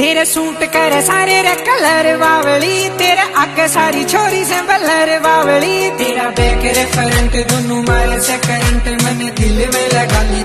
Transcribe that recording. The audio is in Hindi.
तेरे सूट करे सारे रे कलर बावली, तेरे अग सारी छोरी से बलर बावली, तेरा बैक रे फ्रंट दोनों मारे से करंट मन दिल में लगा ली